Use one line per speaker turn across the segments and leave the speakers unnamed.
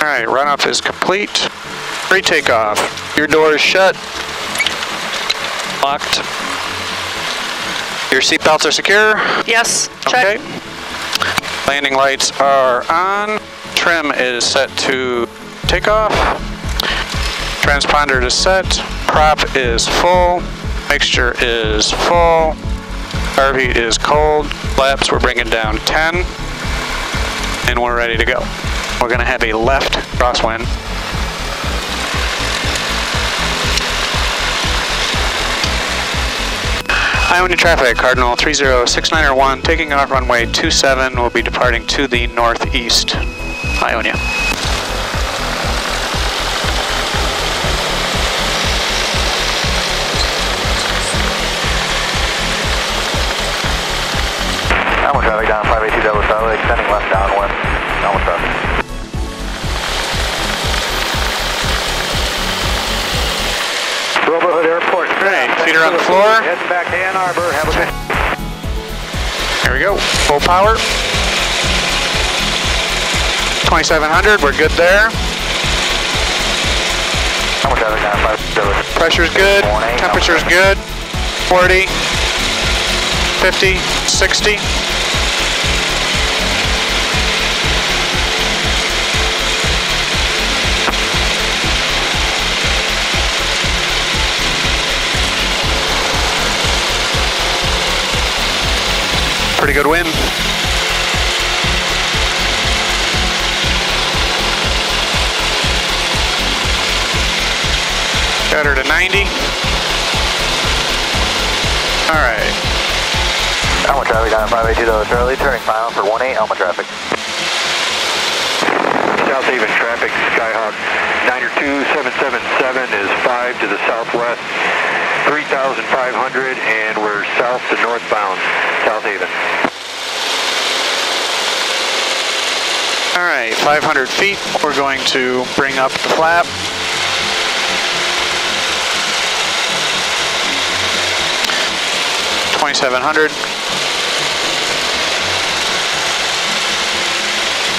All right, runoff is complete. Free takeoff. Your door is shut. Locked. Your seatbelts are secure.
Yes,
Okay. Landing lights are on. Trim is set to takeoff. Transponder is set. Prop is full. Mixture is full. Heat is cold. Flaps we're bringing down 10. And we're ready to go. We're going to have a left crosswind. Ionia traffic, Cardinal 306901, taking off runway 27, will be departing to the northeast. Ionia.
Alpha traffic down 582 Delta Charlie, extending left downwind. Alpha traffic.
Feet on the floor.
Heading back to Ann Arbor. Have a good.
Here we go, full power. 2700, we're good there.
Alpha traffic down 582 Delta.
Pressure's good, temperature's good. 40, 50, 60. Pretty good wind. Got her to 90. All right.
Alpha traffic down 582 Delta Charlie, turning final for 18 Alpha traffic.
South Haven traffic, Skyhawk 92777 is 5 to the southwest, 3,500, and we're south to northbound, South Haven.
All right, 500 feet. We're going to bring up the flap. Twenty-seven hundred.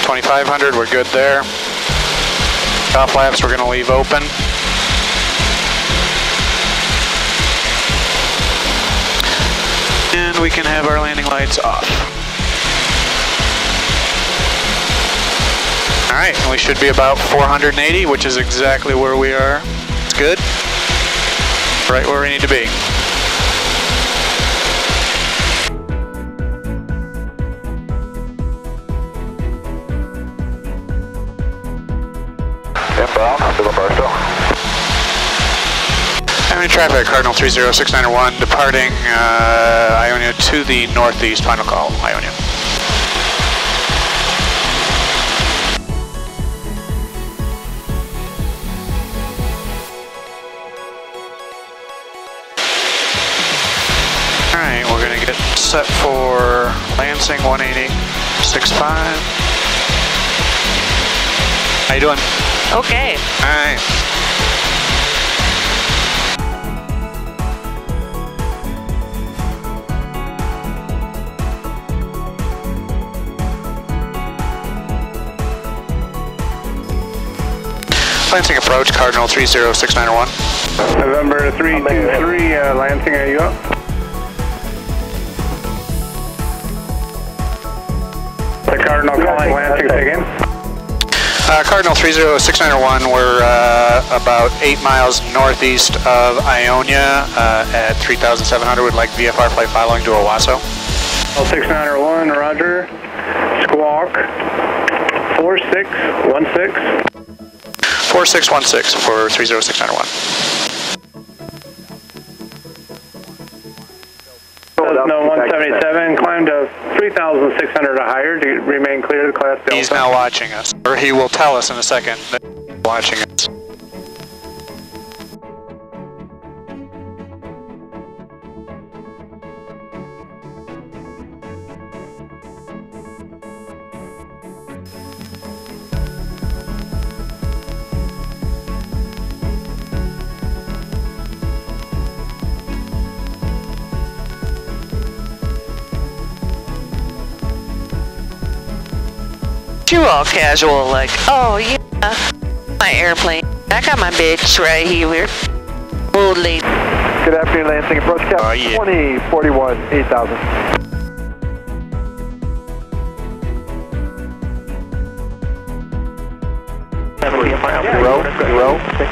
Twenty-five hundred, we're good there. Top flaps, we're gonna leave open. And we can have our landing lights off. All right, we should be about 480, which is exactly where we are. It's good. Right where we need to be.
Barstow.
Ionia traffic, Cardinal 30691, departing uh, Ionia to the northeast. Final call, Ionia. All right, we're gonna get set for Lansing 180.65. How you doing?
Okay.
All right. Lansing approach, Cardinal 30691.
November 323, uh, Lansing, are you up? The Cardinal calling Lansing, say again.
Uh, Cardinal 30691, we're uh, about 8 miles northeast of Ionia uh, at 3,700. Would like VFR flight following to Owosso.
L6901, Roger. Squawk. 4616.
4616 for 30691.
No 177, climb to 3,600 or higher to remain clear of the class Delta.
He's now watching us, or he will tell us in a second that he's watching us.
You all casual, like, oh, yeah. my airplane. I got my bitch right here. Old lady.
Good afternoon, Lansing approach cap
Oh, yeah.
2041 8000. Zero, zero, six.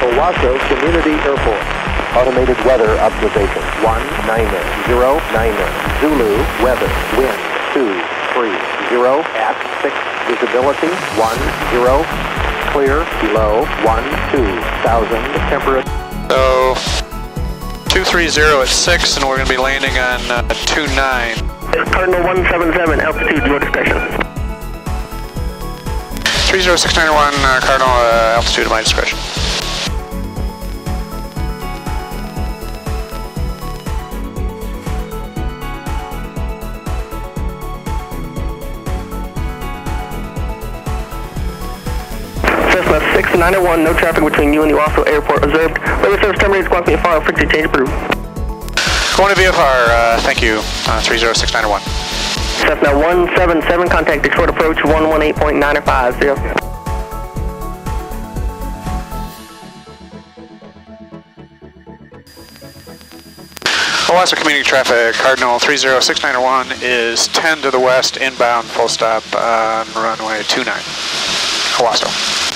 Owosso Community Airport. Automated weather observation. 190, 090. Zulu, weather, wind, 230 at 6. Visibility, 10. Clear, below, 12,000. Temperature.
So 230 at 6 and we're going to be landing on uh, 29.
Cardinal 177, altitude, your discretion.
30691 uh, Cardinal uh, altitude at my discretion.
Cessna 691, no traffic between you and the Owosso Airport observed. Weather service terminated, squawk file, frequency change approved.
Going to VFR, uh, thank you, uh, 30691.
Cessna 177, contact Detroit approach 118.950.
Owosso Community Traffic, Cardinal 30691 is 10 to the west, inbound, full stop on runway 29. Owosso.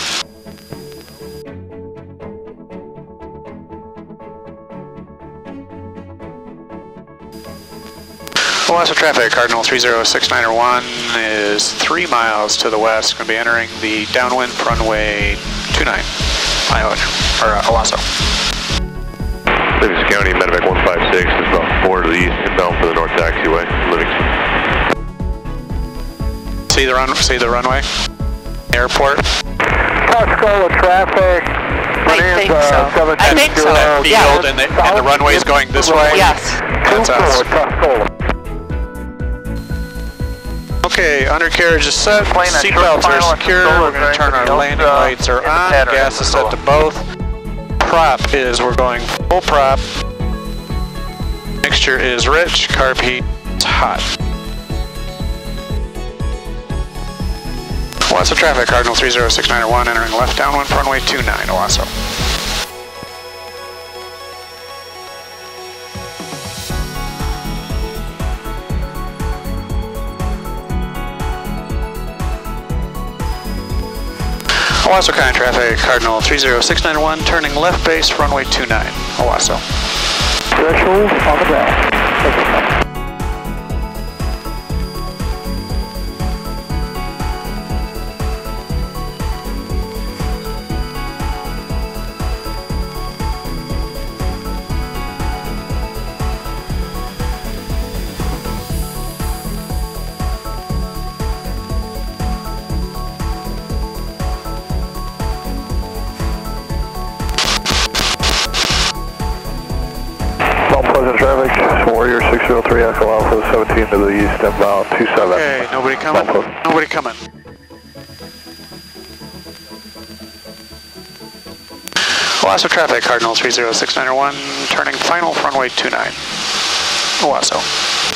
Owosso Traffic, Cardinal 30691 is 3 miles to the west, going to be entering the downwind runway 29, Iowa, or uh, Owosso.
Livingston County, Medevac 156 is about four to the east, inbound for the north taxiway, Livingston.
See the run, see the runway? Airport?
Tuscola traffic.
I think so. I think so.
That
Yeah.
and the, and the runway is going this way?
Yes.
That's us.
Tuscola.
Okay, undercarriage is set, seatbelts are secure, we're gonna turn our landing
uh,
lights are on, gas is set to both. Prop is, we're going full prop. Mixture is rich, carb heat is hot. Owosso traffic, Cardinal 30691, entering left downwind runway 29, Owosso. Owosso County traffic, Cardinal 30691, turning left base, runway 29, Owosso.
Threshold on the ground. Alpha 17 to the east, inbound 27.
Okay, nobody coming? Nobody coming. Owosso traffic, Cardinal 30691, turning final runway 29.
Owosso.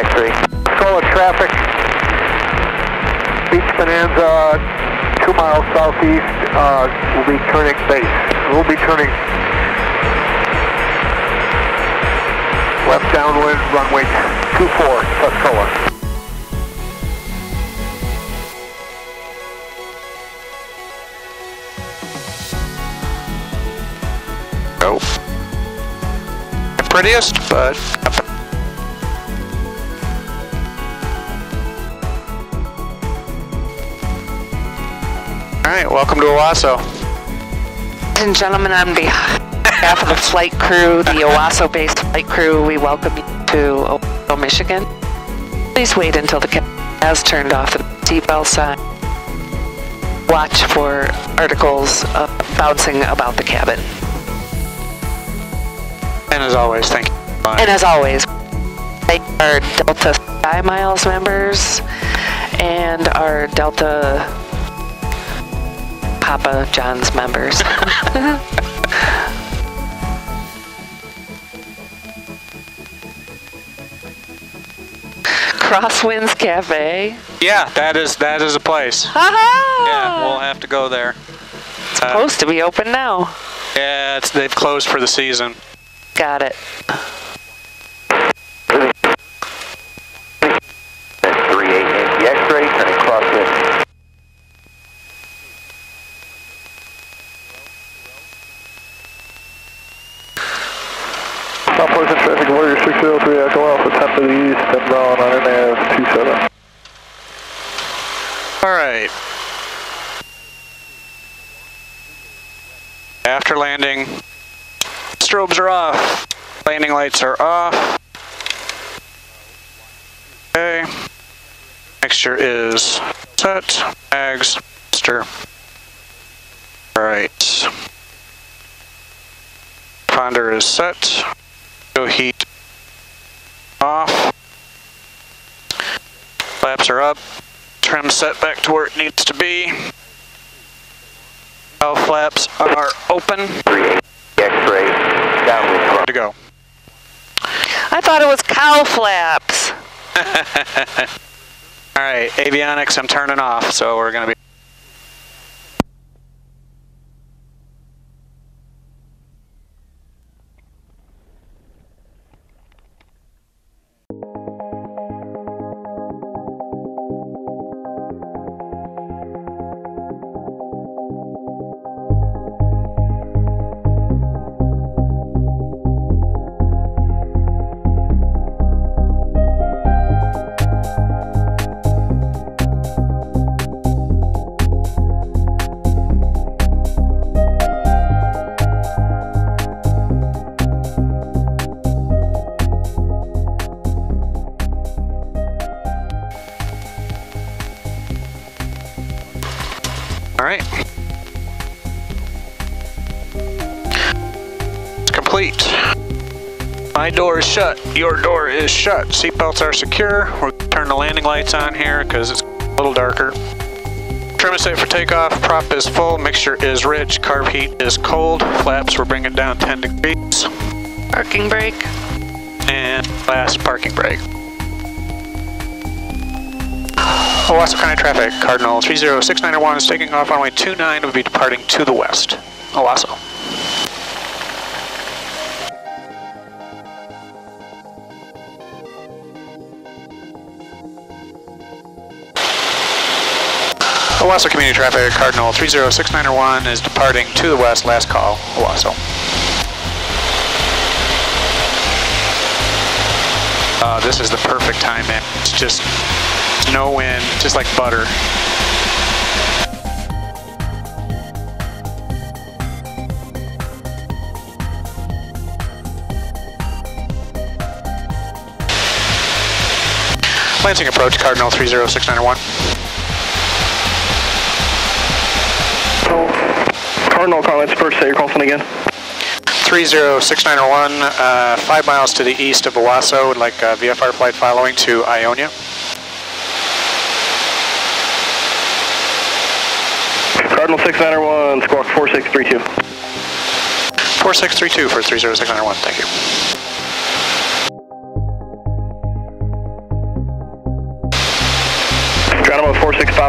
X-ray.
Tuscola traffic, Beech Bonanza, two miles southeast, uh, will be turning base. We'll be turning left downwind, runway 24, Tuscola.
Prettiest, but right, welcome to Owosso.
Ladies and gentlemen, on behalf of the flight crew, the Owosso-based flight crew, we welcome you to Owosso, Michigan. Please wait until the captain has turned off the seatbelt sign. Watch for articles uh, bouncing about the cabin.
And as always, thank you. Bye.
And as always, thank our Delta Sky Miles members and our Delta Papa John's members. Crosswinds Cafe.
Yeah, that is that is a place.
Ha
Yeah, we'll have to go there. Uh,
Supposed to be open now.
yeah, it's, they've closed for the season.
Got it.
03 Echo Alpha, 10 to the east, inbound on an AF
27. Alright. After landing, strobes are off, landing lights are off. Okay. Mixture is set, bags, stir. Alright. Ponder is set. Go heat off. Flaps are up. Trim set back to where it needs to be. Valve flaps are open.
38 X-ray, downwind
to go.
I thought it was cow flaps.
All right, avionics, I'm turning off, so we're gonna be. Shut. Your door is shut. Seatbelts are secure. We're gonna turn the landing lights on here because it's a little darker. Trim is set for takeoff. Prop is full. Mixture is rich. Carb heat is cold. Flaps we're bringing down 10 degrees.
Parking brake.
And last parking brake. Owosso County traffic, Cardinal 30691 is taking off runway 29 will be departing to the west. Owosso. Owosso Community Traffic, Cardinal 30691 is departing to the west, last call, Owosso. Uh, this is the perfect time, man. It's just no wind, just like butter. Lansing approach, Cardinal 30691.
Cardinal comments first, say your call sign again.
30691, uh, five miles to the east of Owosso, would like a VFR flight following to Ionia.
Cardinal 691, squawk 4632.
4632 for 30691, thank you.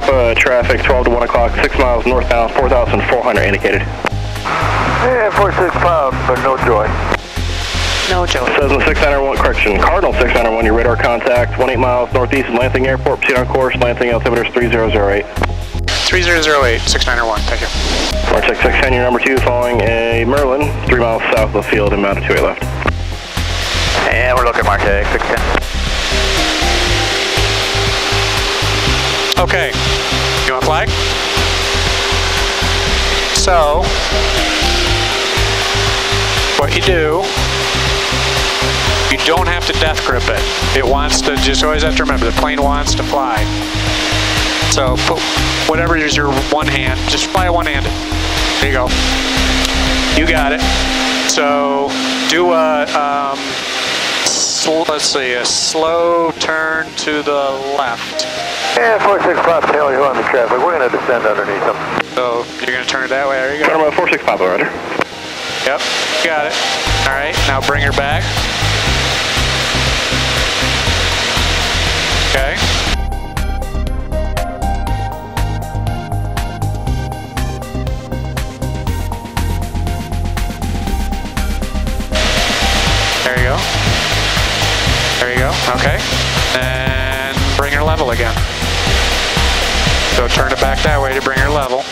Papa, traffic 12 to 1 o'clock, 6 miles northbound, 4,400 indicated.
Yeah, 46 pounds, but no joy.
No joke.
Cessna 691, correction, Cardinal 691, your radar contact, 18 miles northeast of Lansing Airport, proceed on course, Lansing altimeter is 3008.
3008, 6901, thank you.
March 610, your number 2, following a Merlin, 3 miles south of the field, inbound to 28 left.
And we're looking Mark 610.
Okay, you want flag? So, what you do, you don't have to death grip it. It wants to, just always have to remember, the plane wants to fly. So put whatever is your one hand, just fly one handed. There you go. You got it. So do a, um, let's see, a slow turn to the left.
Yeah, 46 Pop, Taylor Hill on the traffic. We're going to descend underneath them.
So you're gonna turn it that way. There you go.
Turn about 46 Papa, Roger.
Yep, got it. All right, now bring her back. Okay. There you go. There you go. Okay. And bring her level again. So turn it back that way to bring her level.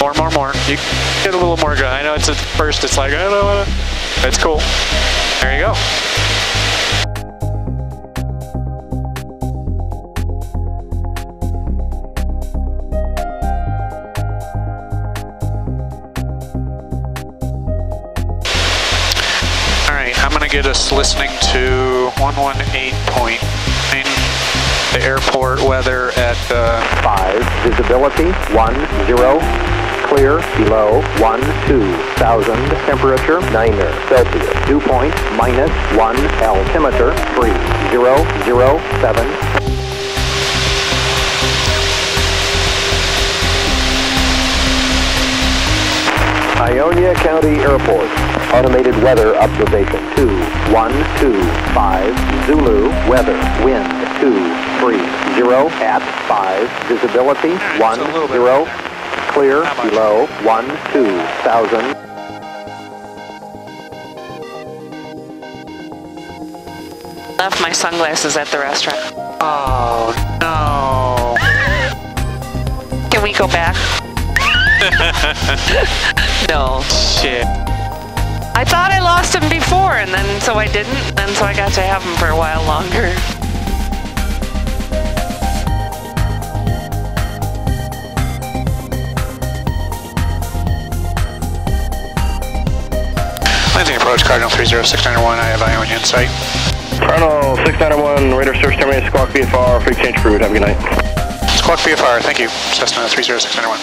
More, more, more. You get a little more good. I know it's at first, it's like, I don't. It's cool. There you go. All right, I'm to get us listening to 118.9, the airport weather at uh,
5, visibility 1, 0, clear below 1, 2,000, temperature 9 Celsius, dew point minus 1, altimeter 3, 0, 0, 7, Ionia County Airport. Automated weather observation 2, 1, 2, 5, Zulu, weather, wind 2, 3, 0, at 5, visibility
Alright,
1,
so a little bit
0,
better.
clear below 1, two thousand.
Left my sunglasses at the restaurant.
Oh no.
Can we go back? no.
Shit.
I thought I lost him before, and then so I didn't, and so I got to have him for a while longer.
Landing approach, Cardinal 30691, I have Ionia in sight.
Cardinal 691, radar search terminated, squawk VFR, free exchange crew. Have a good night.
Squawk VFR, thank you. Cessna 30691.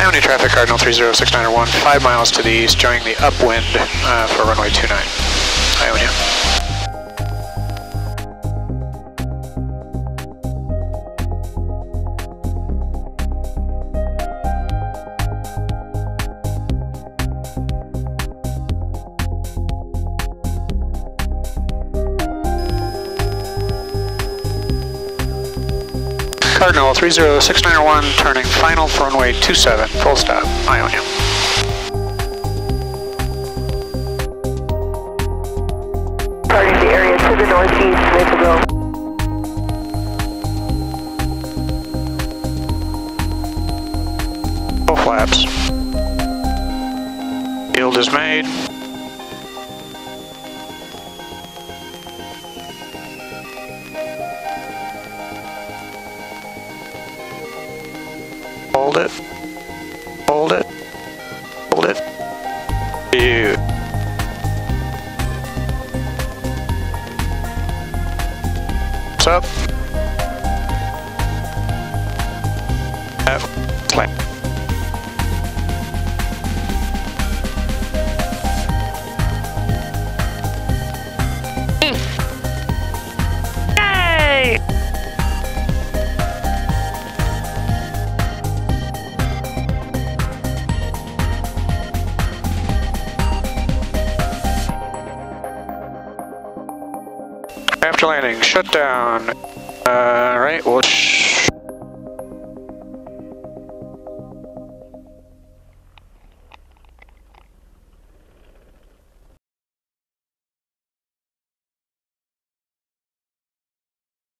Ionia traffic, Cardinal 30691, 5 miles to the east, joining the upwind uh, for runway 29. Ionia. Cardinal 30691, turning final for runway 27, full stop, Ionia.
Target the area to the northeast, go.
Full flaps. Yield is made. Shut down. Uh, right, we'll